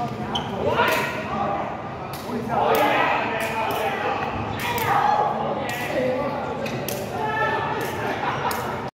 Oh, yeah.